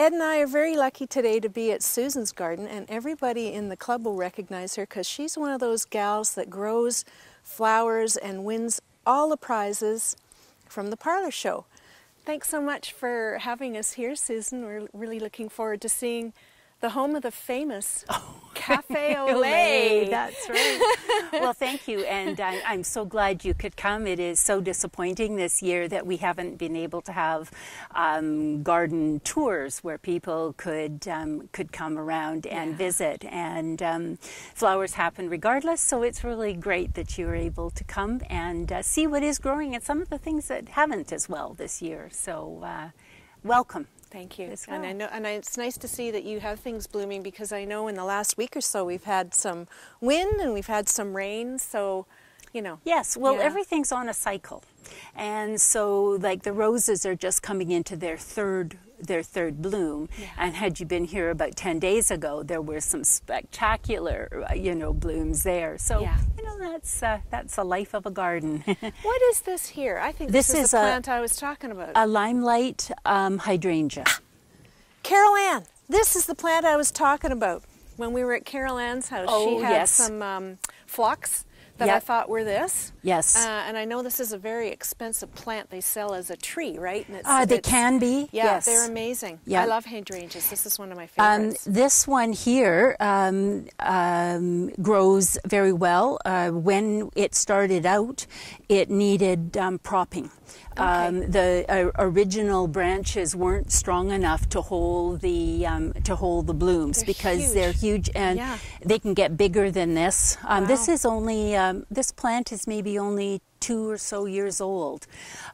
Ed and I are very lucky today to be at Susan's garden, and everybody in the club will recognize her because she's one of those gals that grows flowers and wins all the prizes from the parlor show. Thanks so much for having us here, Susan. We're really looking forward to seeing the home of the famous oh. Cafe au Lait. That's right. well, thank you, and I, am so glad you could come. It is so disappointing this year that we haven't been able to have um, garden tours where people could um, could come around and yeah. visit. And um, flowers happen regardless, so it's really great that you were able to come and uh, see what is growing and some of the things that haven't as well this year. So, uh, welcome. Thank you. Well. And I know, and I, it's nice to see that you have things blooming because I know in the last week or so we've had some wind and we've had some rain. So, you know. Yes. Well, yeah. everything's on a cycle, and so like the roses are just coming into their third their third bloom. Yeah. And had you been here about 10 days ago, there were some spectacular, uh, you know, blooms there. So, yeah. you know, that's uh, that's a life of a garden. what is this here? I think this, this is, the plant I was talking about. A limelight um, hydrangea. Carol Ann, this is the plant I was talking about. When we were at Carol Ann's house, oh, she had yes. some um, phlox that yep. I thought were this. Yes. Uh, and I know this is a very expensive plant they sell as a tree, right? And it's, uh, they can be. Yeah, yes. they're amazing. Yep. I love hydrangeas. This is one of my um, favorites. Um, this one here um, um, grows very well. Uh, when it started out, it needed um, propping. Okay. Um, the uh, original branches weren't strong enough to hold the um, to hold the blooms they're because huge. they're huge and yeah. they can get bigger than this. Um, wow. This is only um, this plant is maybe only two or so years old.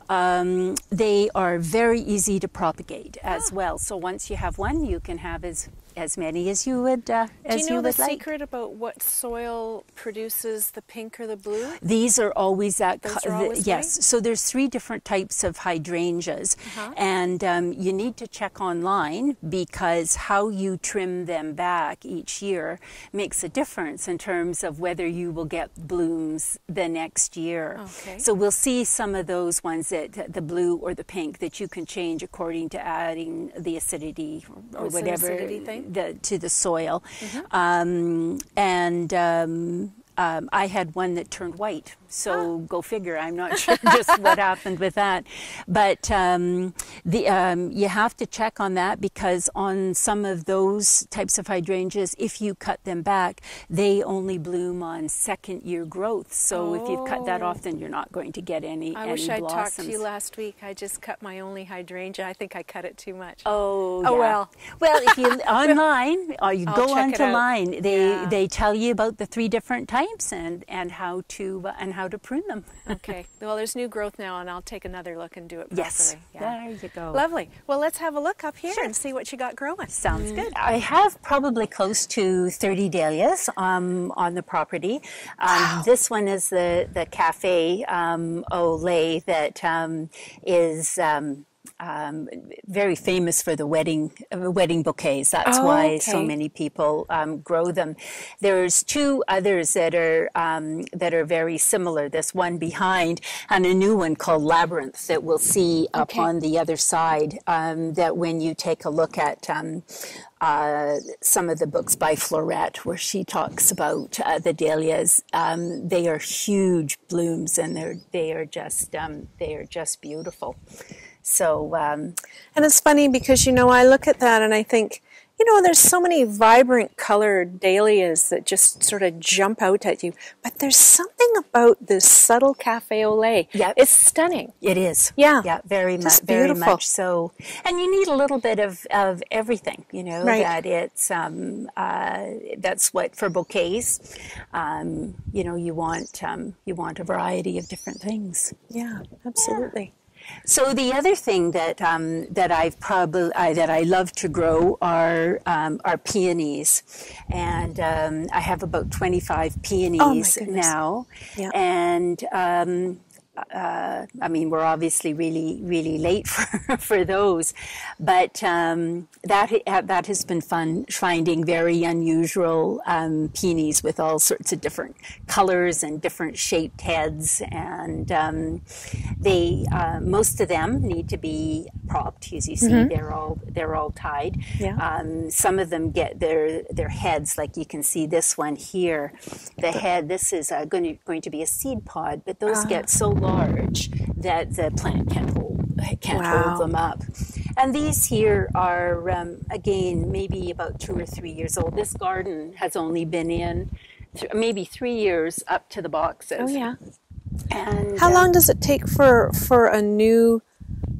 Um, they are very easy to propagate as well. So once you have one, you can have as as many as you would uh, as you, know you would the secret about what soil produces the pink or the blue? These are always that. Those are always yes. So there's three different types of hydrangeas, uh-huh. and um, you need to check online because how you trim them back each year makes a difference in terms of whether you will get blooms the next year. Okay. So we'll see some of those ones that the blue or the pink that you can change according to adding the acidity or, or whatever. Acidity thing? The, to the soil. Mm-hmm. Um, and um, um, I had one that turned white. So go figure. I'm not sure just what happened with that, but um, the um, you have to check on that because on some of those types of hydrangeas, if you cut them back, they only bloom on second year growth. So oh. if you've cut that off, then you're not going to get any. I any wish I'd talked to you last week. I just cut my only hydrangea. I think I cut it too much. Oh, oh yeah. well. Well, if you online or you I'll go onto line, they yeah. they tell you about the three different types and and how to uh, and how to prune them. okay. Well, there's new growth now, and I'll take another look and do it properly. Yes. Yeah. There you go. Lovely. Well, let's have a look up here sure. and see what you got growing. Sounds mm. good. I have probably close to 30 dahlias um, on the property. Um, wow. This one is the the Cafe um, au Lait that um, is um, um, very famous for the wedding uh, wedding bouquets. That's oh, why okay. so many people um, grow them. There's two others that are um, that are very similar. This one behind, and a new one called Labyrinth that we'll see okay. up on the other side. Um, that when you take a look at um, uh, some of the books by Floret, where she talks about uh, the dahlias. Um, they are huge blooms, and they're they are just um, they are just beautiful. So, um, and it's funny because you know I look at that and I think, you know, there's so many vibrant colored dahlias that just sort of jump out at you. But there's something about this subtle cafe au lait. Yeah, it's stunning. It is. Yeah, yeah, very much, very much so. And you need a little bit of, of everything. You know right. that it's um, uh, that's what for bouquets. Um, you know, you want um, you want a variety of different things. Yeah, absolutely. Yeah. So the other thing that um, that I've probably I, that I love to grow are um, are peonies, and um, I have about twenty five peonies oh now, yeah. and um, uh, I mean, we're obviously really, really late for, for those, but um, that that has been fun finding very unusual um, peonies with all sorts of different colors and different shaped heads, and um, they uh, most of them need to be propped. As you see, mm-hmm. they're all they're all tied. Yeah. Um, some of them get their their heads, like you can see this one here. The head. This is uh, going to going to be a seed pod, but those uh. get so large that the plant can't hold can't wow. hold them up. And these here are um, again maybe about two or three years old. This garden has only been in th- maybe three years up to the boxes. Oh yeah. And how uh, long does it take for for a new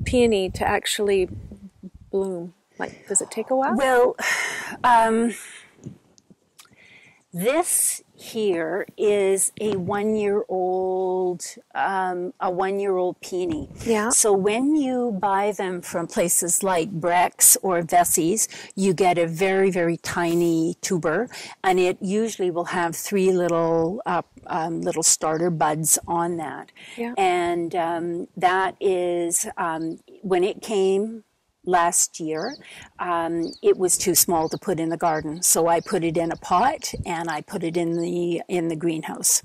peony to actually bloom? Like, does it take a while? Well, um, this here is a one year old um, a one year old peony. Yeah. So when you buy them from places like Breck's or Vesey's, you get a very very tiny tuber, and it usually will have three little uh, um, little starter buds on that. Yeah. And um, that is um, when it came last year. Um, it was too small to put in the garden, so I put it in a pot and I put it in the in the greenhouse.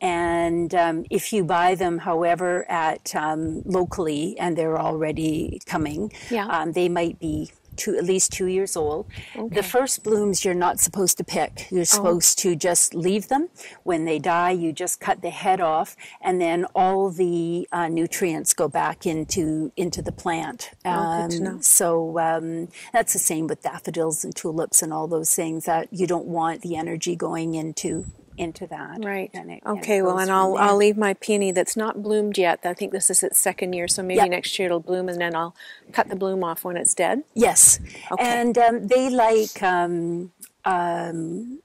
And um, if you buy them, however, at um, locally and they're already coming, yeah. Um, they might be two, at least two years old. Okay. The first blooms you're not supposed to pick. You're oh. supposed oh. to just leave them. When they die, you just cut the head off, and then all the uh, nutrients go back into into the plant. Um, so um, that's the same with daffodils and tulips and all those things that you don't want the energy going into into that. Right. It, okay. well, and I'll I'll leave my peony that's not bloomed yet. I think this is its second year, so maybe yep. next year it'll bloom, and then I'll cut the bloom off when it's dead. Yes. Okay. And um, they like. Um, um,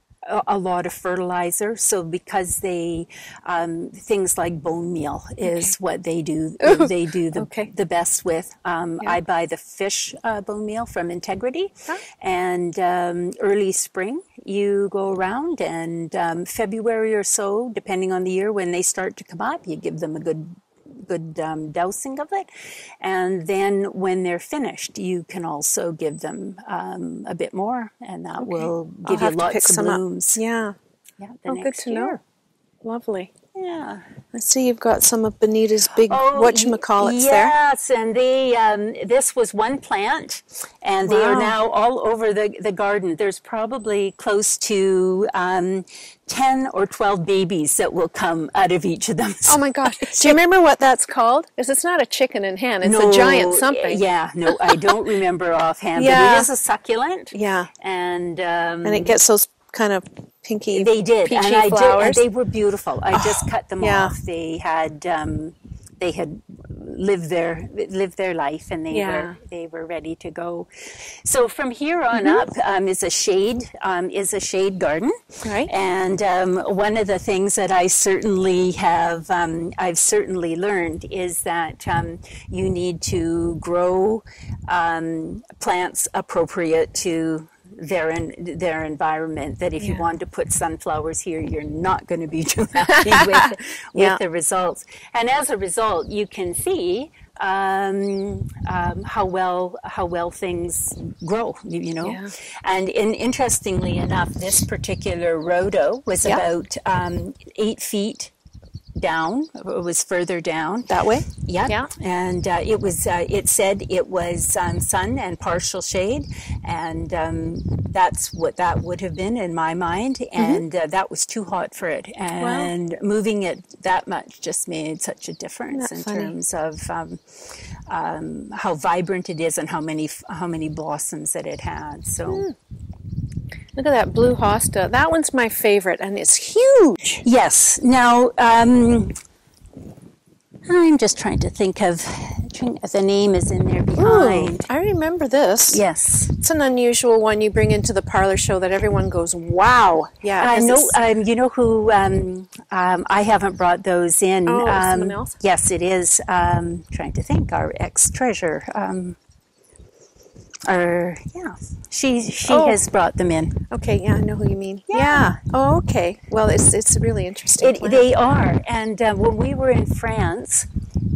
a lot of fertilizer. So because they um, things like bone meal is okay. what they do. They do the okay. the best with. Um, yeah. I buy the fish uh, bone meal from Integrity, huh? and um, early spring you go around, and um, February or so, depending on the year when they start to come up, you give them a good good um, dousing of it. And then when they're finished, you can also give them um, a bit more, and that okay. will give I'll you lots of blooms. Up. Yeah. Yeah. oh, good to year. know. Lovely. Yeah. I see you've got some of Bonita's big oh, whatchamacallits yes, there. Yes, and they, um, this was one plant, and wow. they are now all over the, the garden. There's probably close to um, 10 or 12 babies that will come out of each of them. Oh my gosh. Do you remember what that's called? Because it's not a chicken and hen, it's no, a giant something. Yeah, no, I don't remember offhand, yeah. but it is a succulent. Yeah. And, um, and it gets those kind of pinky. They did, and I flowers. did, and they were beautiful. I oh, just cut them yeah. off. They had um, they had lived their lived their life, and they yeah. were they were ready to go. So from here on mm-hmm. up um, is a shade um, is a shade garden, right? And um, one of the things that I certainly have um, I've certainly learned is that um, you need to grow um, plants appropriate to their in, their environment. That if yeah. you wanted to put sunflowers here, you're not going to be too happy with, with yeah. the results. And as a result, you can see um, um, how well how well things grow. You, you know, yeah. and in, interestingly enough, this particular rhodo was about um, eight feet down. It was further down that way. Yep. Yeah. And uh, it was. Uh, it said it was um, sun and partial shade, and um, that's what that would have been in my mind. Mm-hmm. And mm-hmm. uh, that was too hot for it. And wow. moving it that much just made such a difference in funny? terms of um, um, how vibrant it is and how many how many blossoms that it had. So. Mm. Look at that blue hosta. That one's my favorite, and it's huge. Yes. Now, um, I'm just trying to think of the name is in there behind. Ooh, I remember this. Yes, it's an unusual one you bring into the parlor show that everyone goes, "Wow!" Yeah, I know. Um, you know who? Um, um, I haven't brought those in. Oh, someone um, else. Yes, it is. Um, trying to think. Our ex treasure. Or yeah, she she Oh. has brought them in. Okay, yeah, I know who you mean. Yeah. Oh, okay. Well, it's it's really interesting. It, they are, and uh, when we were in France,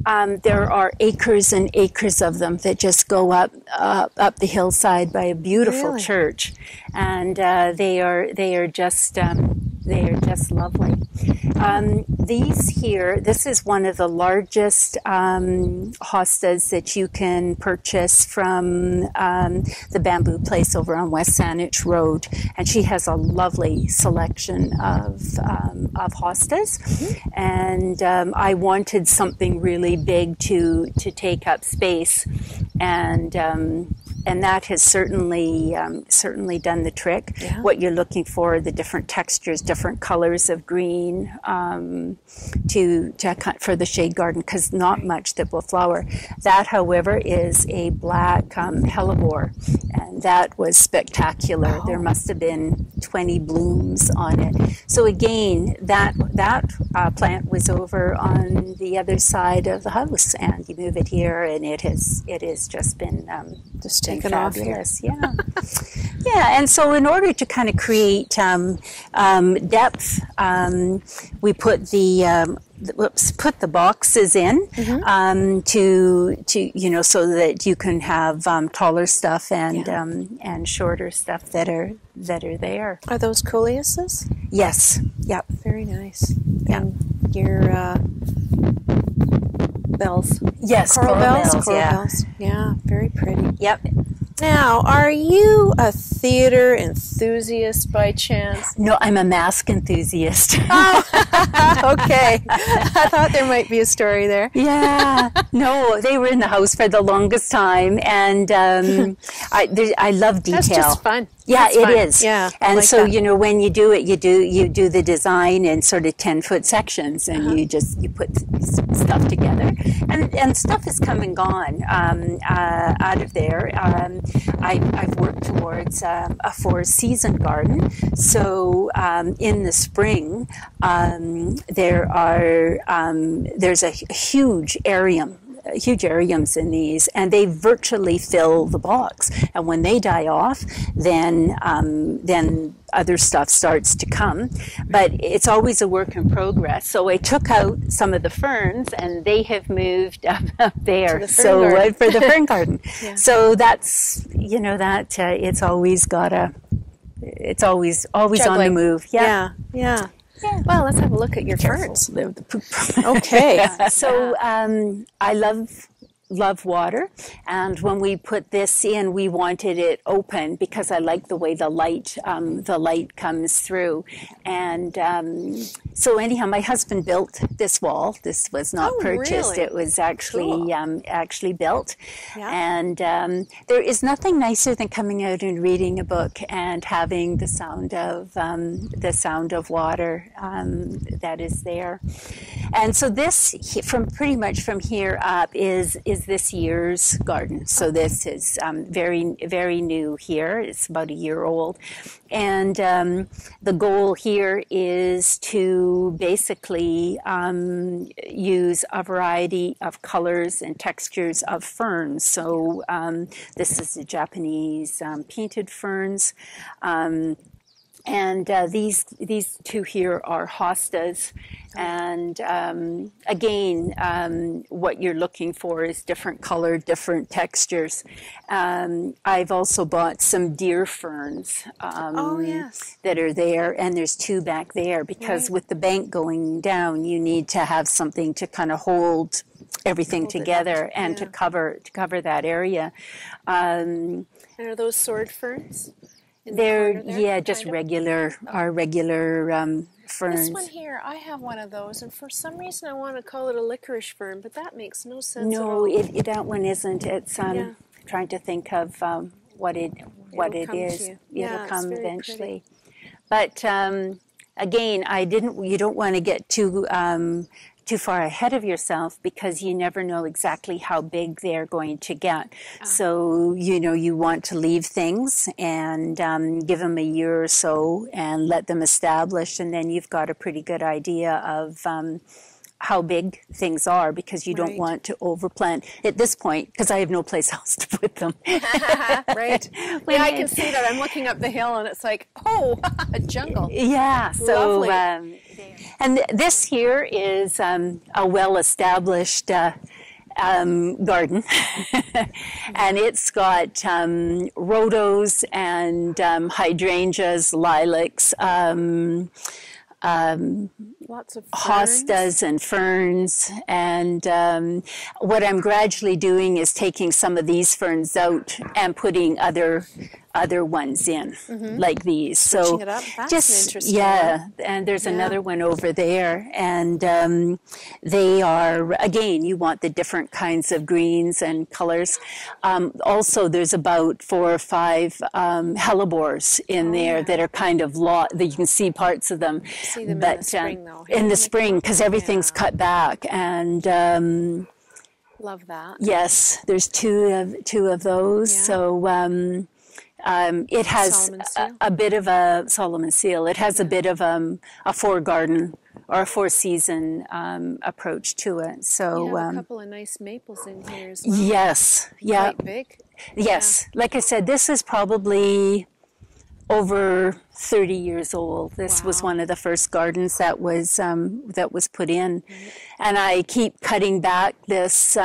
um, there are acres and acres of them that just go up up, up the hillside by a beautiful Really? church, and uh, they are they are just um, they are just lovely. Um, these here, this is one of the largest um, hostas that you can purchase from um, the bamboo place over on West Saanich Road, and she has a lovely selection of um, of hostas. And um, I wanted something really big to to take up space, and. And that has certainly um, certainly done the trick. Yeah. What you're looking for, the different textures, different colors of green, um, to, to cut for the shade garden, because not much that will flower. That, however, is a black um, hellebore, and that was spectacular. There must have been 20 blooms on it. So again, that that uh, plant was over on the other side of the house, and you move it here, and it has it has just been um, Just been taken off here. fabulous. Yeah, yeah. And so, in order to kind of create um, um, depth, um, we put the um, whoops, put the boxes in Mm-hmm. um, to to you know so that you can have um, taller stuff and Yeah. um, and shorter stuff that are that are there. Are those coleuses? Yes. Yep. Very nice. Yeah. And your uh, bells. Yes. Coral, bells. Coral yeah. bells. Yeah, very pretty. Yep. Now, are you a theater enthusiast by chance? No, I'm a mask enthusiast. okay. I thought there might be a story there. Yeah, no, they were in the house for the longest time, and um, I I love detail. That's just fun. Yeah, That's it fun. is. Yeah. And like so that. you know when you do it, you do you do the design in sort of ten foot sections, and Uh-huh. you just you put stuff together, and and stuff has come and gone um, uh, out of there. Um, I, I've worked towards um, a four season garden, so um, in the spring um, there are um, there's a huge allium huge alliums in these, and they virtually fill the box. And when they die off, then um, then other stuff starts to come. But it's always a work in progress. So I took out some of the ferns, and they have moved up, up there. the so uh, for the fern garden. So that's you know that uh, it's always got a. It's always always on the move. Yeah. Yeah. Yeah. Well, let's have a look at your Careful, ferns. the- the poop. Okay. So um, I love love water, and when we put this in, we wanted it open because I like the way the light um, the light comes through, and um, so anyhow, my husband built this wall. This was not Oh, purchased; really? it was actually Cool. um, actually built. Yeah. And um, there is nothing nicer than coming out and reading a book and having the sound of um, the sound of water um, that is there. And so this, from pretty much from here up, is is this year's garden. So this is um, very very new here. It's about a year old, and um, the goal here is to basically um, use a variety of colors and textures of ferns. So um, this is the Japanese um, painted ferns. And uh, these these two here are hostas, and um, again, um, what you're looking for is different color, different textures. Um, I've also bought some deer ferns. Um, Oh, yes. that are there, and there's two back there because Right. with the bank going down, you need to have something to kind of hold everything Hold together and to cover to cover that area. Um, And are those sword ferns? They're yeah, just kind of? regular our regular um, ferns. This one here, I have one of those, and for some reason I want to call it a licorice fern, but that makes no sense at no, all. it, it that one isn't. It's um, Yeah. trying to think of um, what it what It'll it is. Yeah, It'll come very pretty. eventually. But um, again, I didn't. You don't want to get too um, too far ahead of yourself because you never know exactly how big they're going to get. Ah. So you know you want to leave things and um, give them a year or so and let them establish, and then you've got a pretty good idea of. Um, how big things are because you don't want to overplant at this point because I have no place else to put them. right. Yeah, I can see that. I'm looking up the hill and it's like, oh, a jungle. Yeah, so um, and th- this here is um, a well-established uh, um, garden, and it's got um, rhodos and um, hydrangeas, lilacs, um, Lots of ferns. hostas and ferns. And um, what I'm gradually doing is taking some of these ferns out and putting other other ones in, like these. so Mm-hmm. Switching it up. That's just interesting yeah. And there's Yeah. another one over there, and um, they are again. You want the different kinds of greens and colors. Um, also, there's about four or five um, hellebores in there Oh, yeah. that are kind of lot that you can see parts of them. See them in the but, um, spring, though. In the spring, because everything's Yeah. cut back, and um, Love that. yes, there's two of two of those. Yeah. So. Um, um, it has a, a bit of a Solomon seal. It has a bit of um, a four garden or a four season um, approach to it. You So a um, couple of nice maples in here as well. yes, yeah, Quite big. yes. Like I said, this is probably over 30 years old. This was one of the first gardens that was um, that was put in, and I keep cutting back this.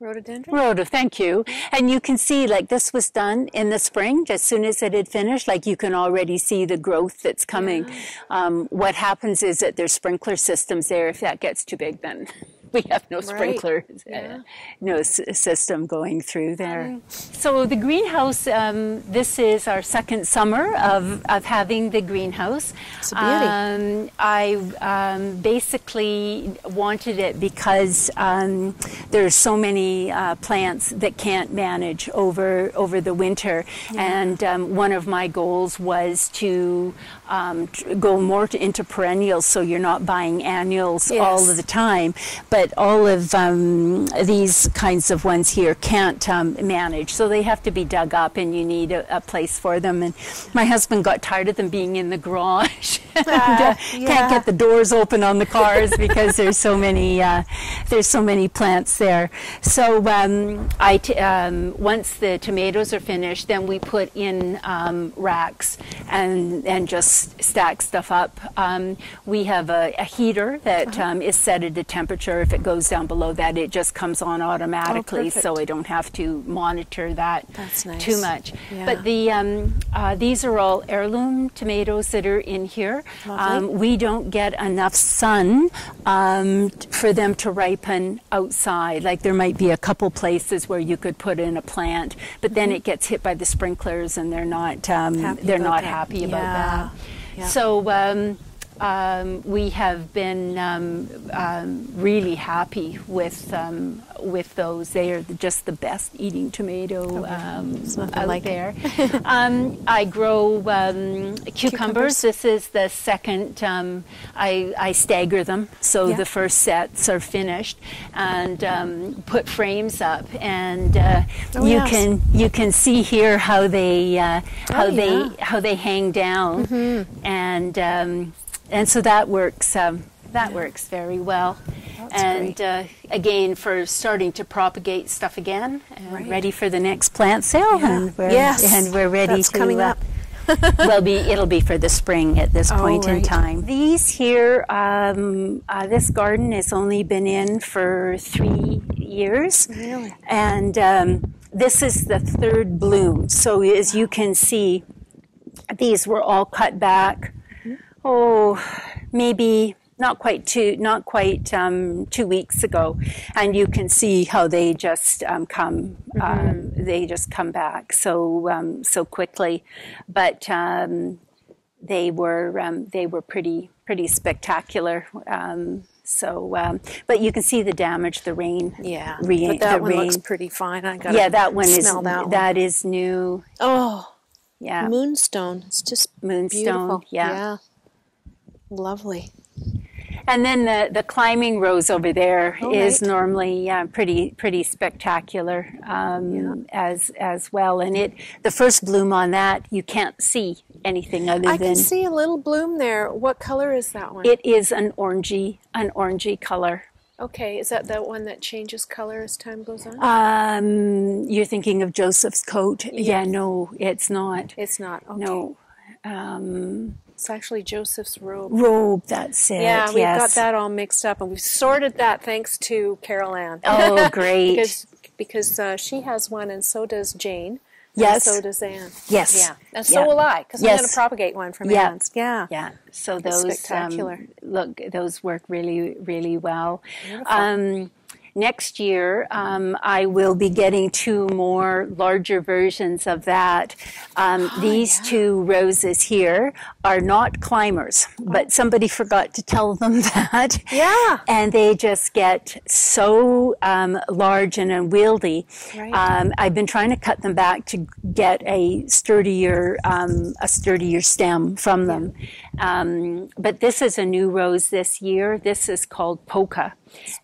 Rhododendron? Rhodo, thank you. And you can see, like, this was done in the spring, as soon as it had finished. Like, you can already see the growth that's coming. Um, what happens is that there's sprinkler systems there. If that gets too big, then we have no sprinkler, uh, Yeah. no s- system going through there. So the greenhouse, um, this is our second summer of, of having the greenhouse. It's a beauty. Um, I um, basically wanted it because um, there's so many uh, plants that can't manage over over the winter, and um, one of my goals was to um, go more to, into perennials, so you're not buying annuals all of the time. But all of um, these kinds of ones here can't um, manage, so they have to be dug up, and you need a, a place for them. And my husband got tired of them being in the garage. and, uh, yeah. Can't get the doors open on the cars because there's so many uh, there's so many plants there. So um, I t- um, once the tomatoes are finished, then we put in um, racks and and just stack stuff up. Um, we have a, a heater that Uh-huh. um, is set at a temperature. If it goes down below that, it just comes on automatically, so Oh, perfect. I don't have to monitor that That's too much. Yeah. But the um, uh, these are all heirloom tomatoes that are in here. Um, we don't get enough sun um, for them to ripen outside. Like there might be a couple places where you could put in a plant, but then it gets hit by the sprinklers and they're not um. Happy they're about not that. happy about Yeah. that. So. Um, um, we have been um, um, really happy with um, with those. They are just the best eating tomato um, out like there. um, I grow um, cucumbers. Cucumbers. This is the second. Um, I, I stagger them so Yeah. the first sets are finished, and um, put frames up, and uh, Oh, you yes. can you can see here how they uh, how Oh, they yeah. How they hang down, and um, and so that works. Um, that works very well. That's and uh, again, for starting to propagate stuff again, and Right. ready for the next plant sale, Yeah. and we're, Yes, and we're ready that's to. coming uh, up. will be it'll be for the spring at this Oh, point in time. These here, um, uh, this garden has only been in for three years, Really? and um, this is the third bloom. So as you can see, these were all cut back. Oh, maybe not quite two, not quite um, two weeks ago, and you can see how they just um, come, um, they just come back so um, so quickly, but um, they were um, they were pretty pretty spectacular. Um, so, um, but you can see the damage, the rain. Yeah. rain, but that one rain. looks pretty fine. I got yeah, that one is that one. that is new. Oh, Yeah, moonstone. It's just Moonstone, beautiful. yeah. Lovely. And then the, the climbing rose over there is Oh, right. normally uh, pretty pretty spectacular um, as as well. And it the first bloom on that you can't see anything other I than can see a little bloom there. What color is that one? it is an orangey an orangey color. Okay, is that the one that changes color as time goes on? Um, you're thinking of Joseph's coat. Yeah, no, it's not. it's not. Okay. No. Um, It's actually Joseph's robe. robe, that's it. Yeah, we've yes. got that all mixed up, and we've sorted that thanks to Carol Ann. Oh, great. because because uh, she has one, and so does Jane. Yes. And so does Anne. Yes. Yeah. And so Yeah. will I, because I'm going to propagate one from Yeah. Anne's. Yeah. Yeah, so those spectacular. Um, look, those work really, really well. Um, next year, um, I will be getting two more larger versions of that. Um, these Oh, yeah. two roses here are not climbers, but somebody forgot to tell them that. Yeah. And they just get so um, large and unwieldy. Right. Um, I've been trying to cut them back to get a sturdier, um, a sturdier stem from them. Um, but this is a new rose this year. This is called Polka,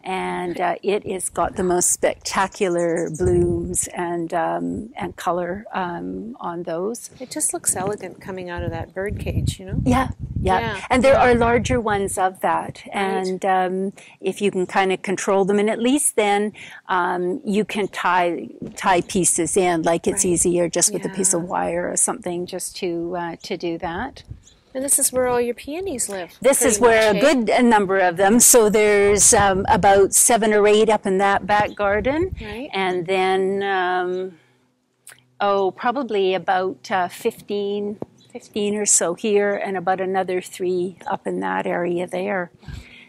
and uh, it has got the most spectacular blooms and um, and color um, on those. It just looks elegant coming out of that bird cage, you know? Yeah, yeah. Yeah, And there yeah. are larger ones of that. And um, if you can kind of control them, and at least then um, you can tie tie pieces in, like it's Right. easier just with a piece of wire or something, just to uh, to do that. And this is where all your peonies live. This is where a much, eh? good number of them. So there's um, about seven or eight up in that back garden, Right. and then um, oh, probably about uh, 15, 15 or so here, and about another three up in that area there.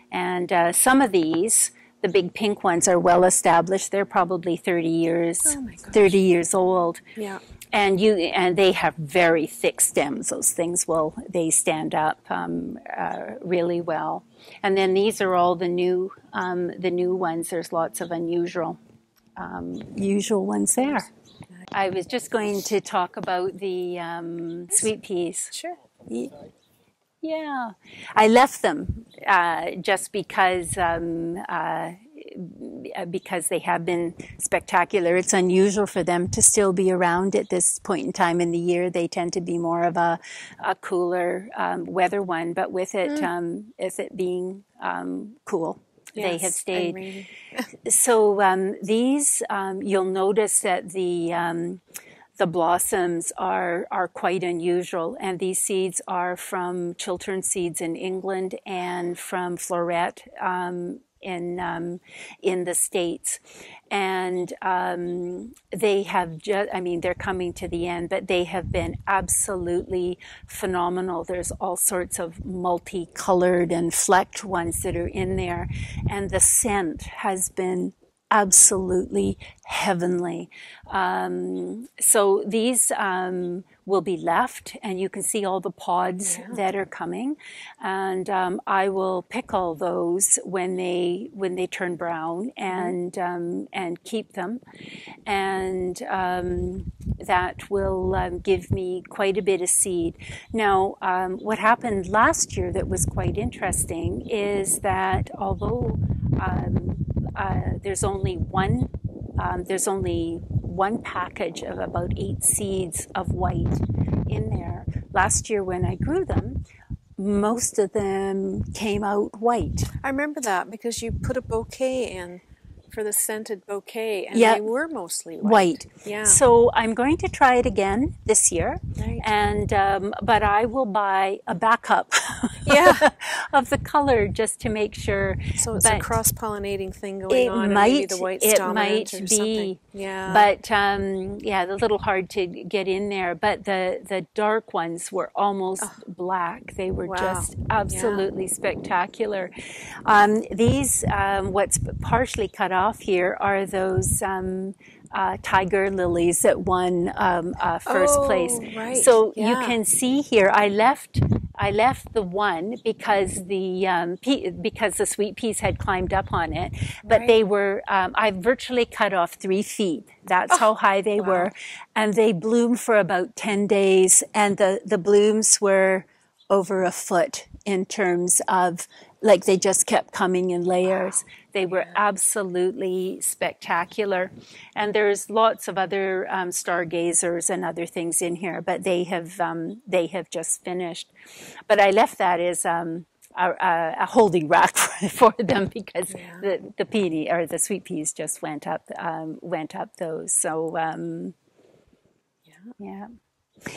And uh, some of these, the big pink ones, are well established. They're probably 30 years, Oh 30 years old Yeah. And you and they have very thick stems. Those things will they stand up um, uh, really well. And then these are all the new um, the new ones. There's lots of unusual um, usual ones there. I was just going to talk about the um, sweet peas. Sure. yeah, I left them uh, just because um, uh, because they have been spectacular. It's unusual for them to still be around at this point in time in the year. They tend to be more of a, a cooler um, weather one, but with it, um, with it being um, cool, they have stayed. So um, these, um, you'll notice that the um, the blossoms are are quite unusual, and these seeds are from Chiltern Seeds in England and from Floret um, in um, in the states, and um, they have just. I mean, they're coming to the end, but they have been absolutely phenomenal. There's all sorts of multicolored and flecked ones that are in there, and the scent has been absolutely heavenly. Um, so these um, will be left, and you can see all the pods that are coming, and um, I will pickle those when they when they turn brown and um, and keep them, and um, that will um, give me quite a bit of seed. Now, um, what happened last year that was quite interesting is that although um, uh, there's only one um, there's only one package of about eight seeds of white in there. Last year, when I grew them, most of them came out white. I remember that because you put a bouquet in for the scented bouquet, and Yeah. they were mostly white. White. Yeah. So I'm going to try it again this year, Right. and um, but I will buy a backup. Yeah. of the color just to make sure. So it's a cross pollinating thing going it on, might maybe the white it might be something. Yeah. but um, yeah a little hard to get in there but the the dark ones were almost black they were Wow. just absolutely spectacular um, these um, what's partially cut off here are those um, uh, tiger lilies that won um, uh, first Oh, place right. so you can see here i left I left the one because the um, pea, because the sweet peas had climbed up on it, but Right. they were um, I virtually cut off three feet. That's Oh, how high they were, and they bloomed for about ten days, and the the blooms were over a foot in terms of like they just kept coming in layers. They were absolutely spectacular. And there's lots of other um, stargazers and other things in here, but they have um, they have just finished. But I left that as um, a, a, a holding rack for, for them because yeah. the, the peony or the sweet peas just went up um, went up those. So um, yeah, yeah.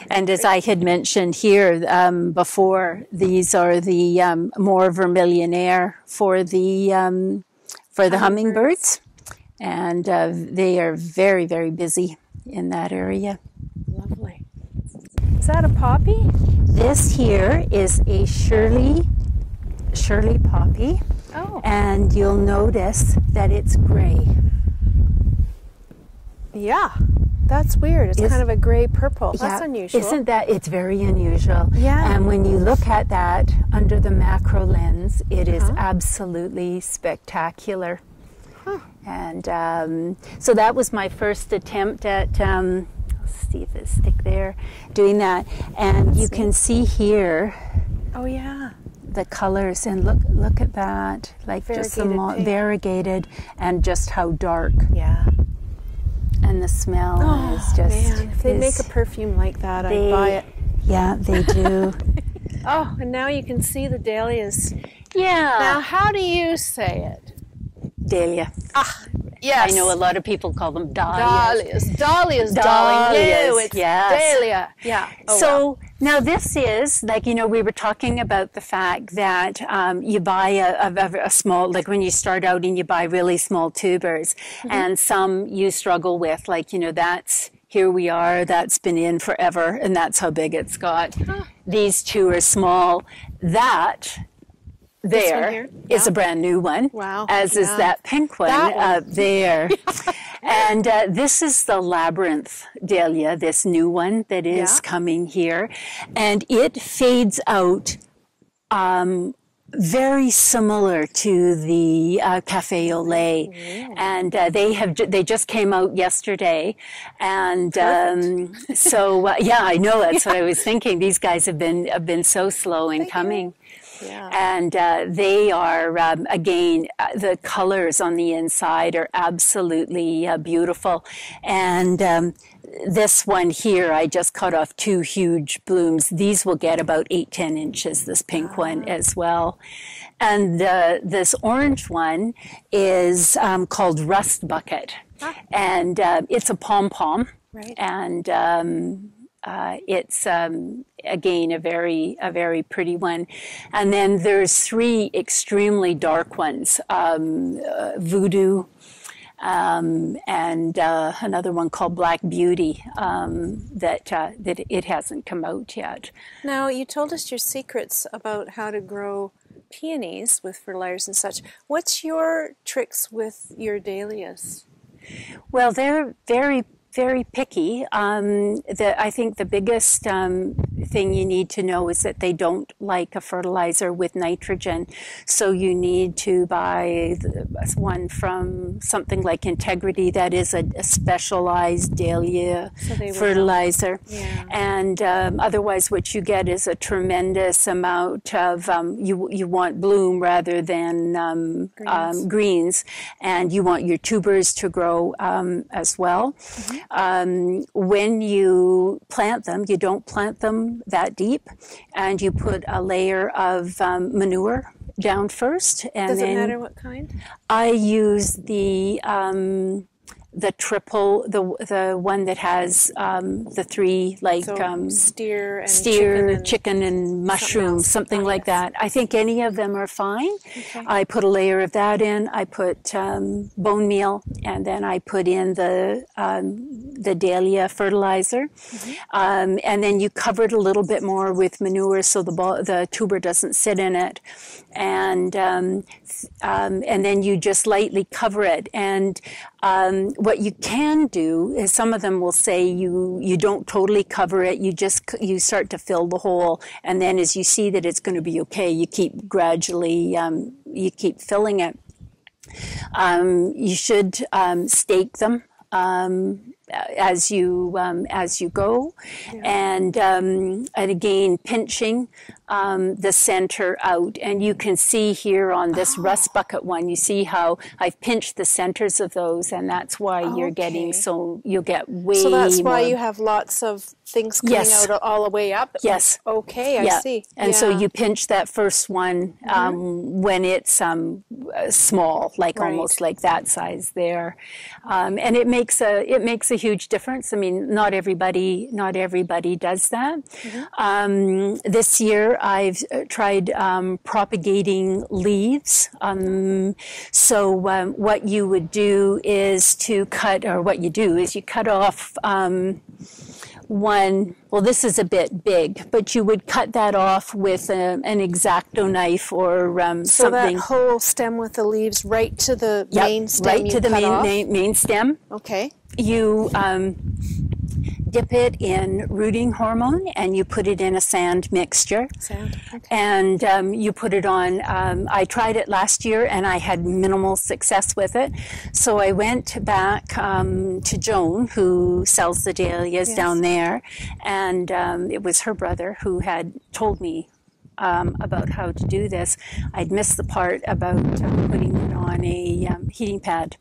And as I had mentioned here um, before, these are the um, more vermillionaire for the um, for the hummingbirds, and uh, they are very very busy in that area. Lovely. Is that a poppy? This here is a Shirley Shirley poppy. Oh. And you'll notice that it's gray. Yeah. That's weird. It's, it's kind of a gray purple. Yeah, That's unusual. Isn't that? It's very unusual. Yeah. And when you look at that under the macro lens, it is absolutely spectacular. Huh. And um, so that was my first attempt at. Um, see if it stick there, doing that, and Let's you see. can see here. Oh yeah the colors and look look at that like variegated just the mo- variegated and just how dark yeah and the smell oh, is just. Man. If they make a perfume like that, I'd buy it. Yeah, they do. oh, and now you can see the dahlias. Yeah. Now, how do you say it? Dahlia. Ah, yes. I know a lot of people call them dahlias. Dahlias. Dahlias, darling. Dahlias, no, it's yes. dahlia. Yeah. Oh, so now this is like you know we were talking about the fact that um, you buy a, a, a, small like when you start out and you buy really small tubers, mm-hmm. and some you struggle with like you know that's here we are that's been in forever and that's how big it's got. Huh. These two are small. That there is a brand new one. Wow. As yeah. is that pink one, that one. Uh, there. and uh, this is the Labyrinth Dahlia, this new one that is yeah. coming here. And it fades out um, very similar to the uh, Cafe au Lait, and uh, they have ju- they just came out yesterday, and um, so uh, yeah, I know that's yeah. what I was thinking. These guys have been have been so slow in Thank coming. Yeah. And uh, they are, um, again, uh, the colors on the inside are absolutely uh, beautiful. And um, this one here, I just cut off two huge blooms. These will get about eight, ten inches, this pink one ah. as well. And this orange one is um, called Rust Bucket. Ah. And uh, it's a pom pom. Right. And um, uh, it's um, again a very a very pretty one and then there's three extremely dark ones um, uh, voodoo um, and uh, another one called Black Beauty um, that uh, that it hasn't come out yet. Now you told us your secrets about how to grow peonies with fertilizers and such. What's your tricks with your dahlias? Well, they're very very picky. Um, the, I think the biggest um, thing you need to know is that they don't like a fertilizer with nitrogen. So you need to buy one from something like Integrity that is a, a specialized dahlia so fertilizer. Yeah. And um, otherwise, what you get is a tremendous amount of um, you. You want bloom rather than um, greens. greens. and you want your tubers to grow as well. Mm-hmm. Um, when you plant them, you don't plant them that deep, and you put a layer of um, manure down first. And Does it matter what kind? I use the um, the triple, the the one that has um, the three like so um, steer, and steer, chicken and, chicken and mushroom, something, like that. I think any of them are fine. Okay. I put a layer of that in. I put um, bone meal, and then I put in the um, the dahlia fertilizer, mm-hmm. Um, and then you cover it a little bit more with manure so the ball, the tuber doesn't sit in it, and um, and then you just lightly cover it and um, what you can do is some of them will say you you don't totally cover it. You just you start to fill the hole, and then as you see that it's going to be okay, you keep gradually um, you keep filling it. Um, you should um, stake them. Um, as you um, as you go, and um, and again pinching um, the center out. And you can see here on this Oh. rust bucket one, you see how I've pinched the centers of those, and that's why you're getting so you'll get way. So that's why you have lots of things coming Yes. out all the way up. Yes. Okay, I yeah. see. And so Yeah. Mm-hmm. you pinch that first one um, when it's um, uh, small, like Right. almost like that size there, um, and it makes a it makes a huge difference. I mean, not everybody not everybody does that. Mm-hmm. Um, this year, I've uh, tried um, propagating leaves. Um, so um, what you would do is to cut, or what you do is you cut off. Um, one, well, this is a bit big, but you would cut that off with a, an exacto knife or um, so something. that whole stem with the leaves right to the Yep, main stem. right to the main main stem. Okay. You um, dip it in rooting hormone and you put it in a sand mixture. Sand. Okay. And um, you put it on. Um, I tried it last year and I had minimal success with it. So I went back um, to Joan, who sells the dahlias down there, and um, it was her brother who had told me um, about how to do this. I'd missed the part about um, putting it on a um, heating pad,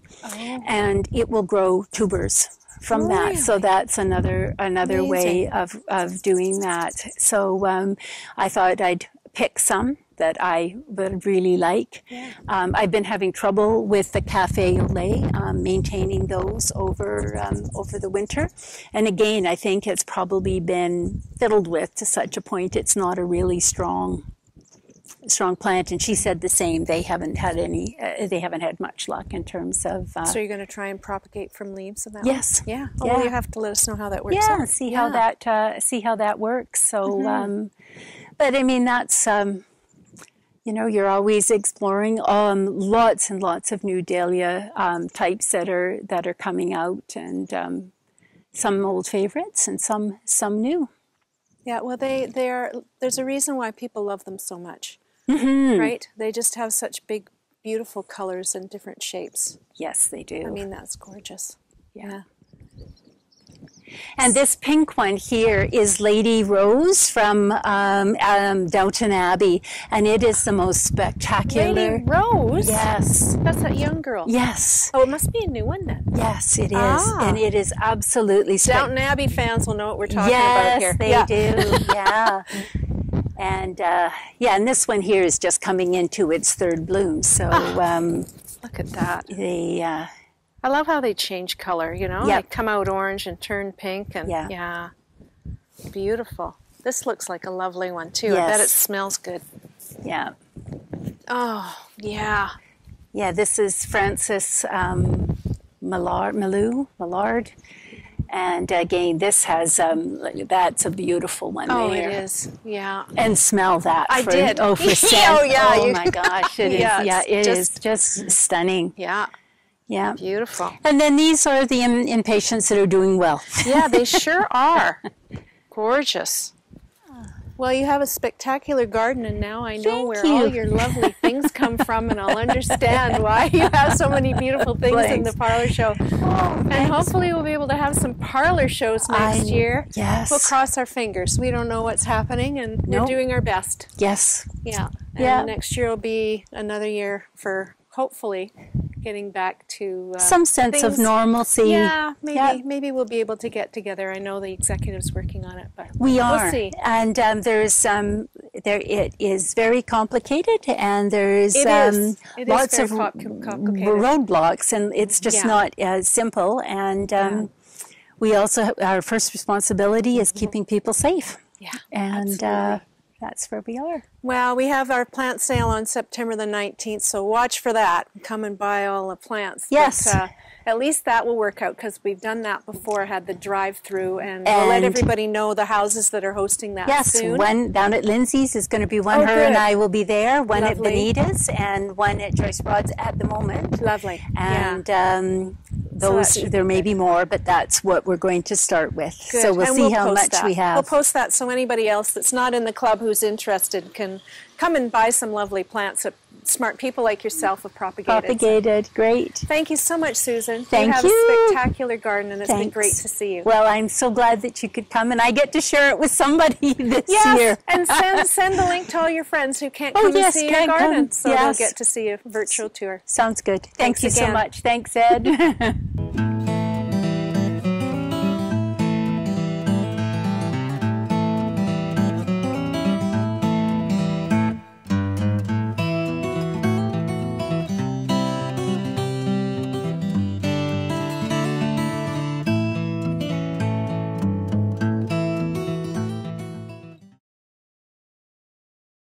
and it will grow tubers from that. So that's another another way of of doing that. So um, I thought I'd pick some that I would really like. Um, I've been having trouble with the cafe au lait, um, maintaining those over um, over the winter. And again, I think it's probably been fiddled with to such a point it's not a really strong strong plant. And she said the same. They haven't had any. Uh, they haven't had much luck in terms of. Uh, So you're going to try and propagate from leaves of that? Yes. One? Yeah. Oh, Yeah. well, you have to let us know how that works. yeah, out. see how Yeah. Mm-hmm. that uh, see how that works. So, um, but I mean that's um, you know you're always exploring um, lots and lots of new dahlia um, types that are that are coming out, and um, some old favorites and some some new. Yeah. Well, they they're there's a reason why people love them so much, Mm-hmm. right? They just have such big, beautiful colors and different shapes. Yes, they do. I mean, that's gorgeous. Yeah. And this pink one here is Lady Rose from um, um, Downton Abbey, and it is the most spectacular. Lady Rose. Yes, That's that young girl. yes. Oh, it must be a new one then. Yes, it is, Ah. and it is absolutely spectacular. Downton Abbey fans will know what we're talking yes, about here. they yeah. do. Yeah, and uh, yeah, and this one here is just coming into its third bloom. So Ah. um, Look at that. The uh, I love how they change color, you know? Yep. They come out orange and turn pink and Yeah. yeah. Beautiful. This looks like a lovely one too. I bet it smells good. yeah, Oh, yeah. yeah. This is Francis um, Millard, Malou, Millard. And again, this has um, that's a beautiful one Oh, there. it is. Yeah. And smell that. I for, did. Oh, for Oh, yeah, Oh you- my gosh, it is. Yeah, yeah, it's it is just- just stunning. Yeah. Yeah. Beautiful. And then these are the im- impatiens that are doing well. Yeah, they sure are. Gorgeous. Well, you have a spectacular garden, and now I know Thank where all your lovely things come from, and I'll understand why you have so many beautiful things in the parlor show. Oh, and hopefully, we'll be able to have some parlor shows next I- year. yes. We'll cross our fingers. We don't know what's happening, and we're doing our best. Yes. Yeah. And Yeah. next year will be another year for hopefully getting back to uh, Some sense of normalcy. Yeah, maybe Yeah. maybe we'll be able to get together. I know the executive's working on it, but We are, We'll see. and um, there's um, there it is very complicated, and there's It um, is. It is lots very of roadblocks, and it's just Yeah. not as simple. And um, we also have, our first responsibility is keeping people safe, yeah. and uh, that's where we are. Well, we have our plant sale on September the 19th, so watch for that. Come and buy all the plants. Yes. But, uh, at least that will work out because we've done that before, had the drive through, and, we'll let everybody know the houses that are hosting that Yes, soon. one down at Lindsay's is going to be one. Oh, Her good. and I will be there. One Lovely. at Benita's and one at Joyce Rod's at the moment. Lovely. yeah. And um, So that those should there may good. be more, but that's what we're going to start with. Good. So we'll And see how much that. we have. We'll post that so anybody else that's not in the club who's interested can come and buy some lovely plants that smart people like yourself have propagated. Propagated, great. Thank you so much, Susan. Thank you have you. a spectacular garden, and it's been great to see you. Well, I'm so glad that you could come, and I get to share it with somebody this Yes, year. and send send the link to all your friends who can't Oh, come yes, and see your garden, come. so Yes. they'll get to see a virtual tour. Sounds good. Thanks Thank you so much. Thanks, Ed.